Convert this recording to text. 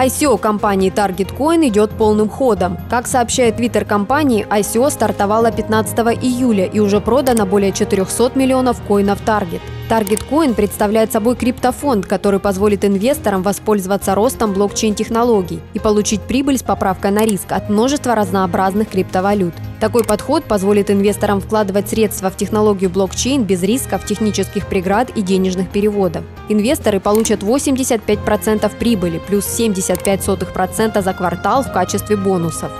ICO компании Target Coin идет полным ходом. Как сообщает твиттер компании, ICO стартовала 15 июля и уже продано более 400 миллионов коинов Target. Target Coin представляет собой криптофонд, который позволит инвесторам воспользоваться ростом блокчейн-технологий и получить прибыль с поправкой на риск от множества разнообразных криптовалют. Такой подход позволит инвесторам вкладывать средства в технологию блокчейн без рисков, технических преград и денежных переводов. Инвесторы получат 85% прибыли плюс 75% за квартал в качестве бонусов.